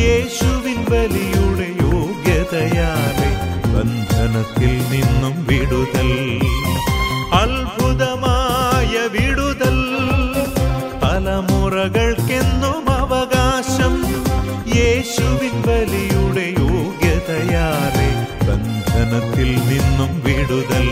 യേശുവിൻ വലിയുടെ യോഗ്യതയാലെ ബന്ധനത്തിൽ നിന്നും വിടുതൽ. അത്ഭുതമായ വിടുതൽ. തലമുറകൾക്കെന്നും അവകാശം യേശുവിൻ വലിയുടെ യോഗ്യതയാലെ ബന്ധനത്തിൽ നിന്നും വിടുതൽ.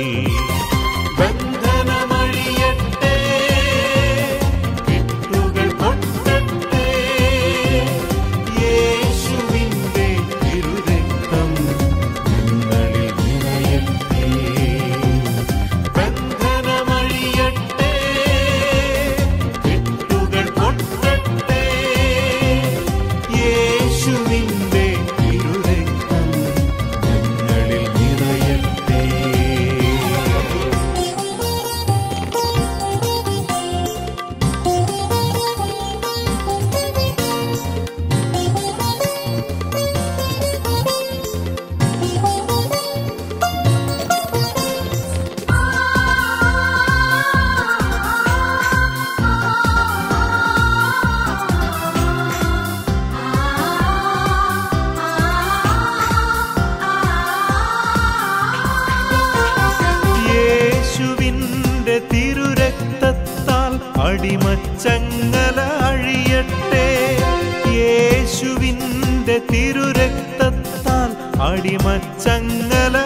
തിരുരക്തത്താൽ അടിമച്ചങ്ങല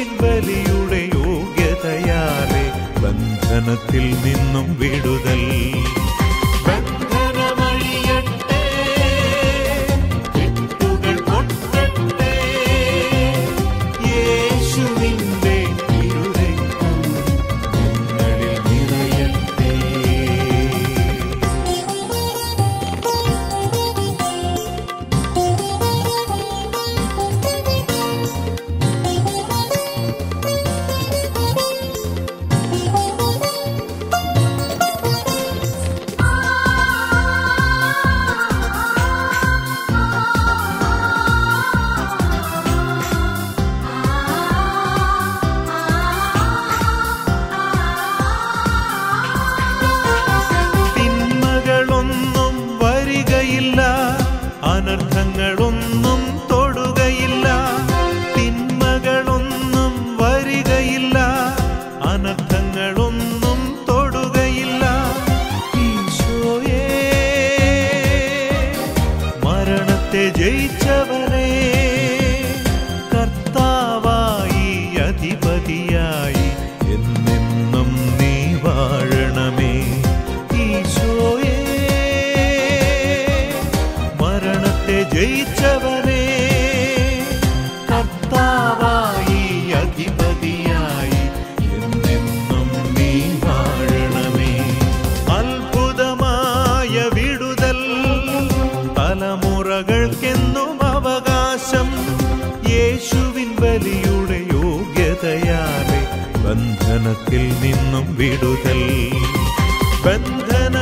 യേശുവിൻ ബലിയുടെ യോഗ്യതയാലെ ബന്ധനത്തിൽ നിന്നും വിടുതൽ. മരണത്തെ കർത്താവായി അധിപതിയായി എന്നെന്നും നീ വാഴണമേ. അത്ഭുതമായ വിടുതൽ തലമുറകൾക്കെന്നും അവകാശം യേശുവിൻ വലിയുടെ യോഗ്യതയാലെ ബന്ധനത്തിൽ നിന്നും വിടുതൽ. ബന്ധന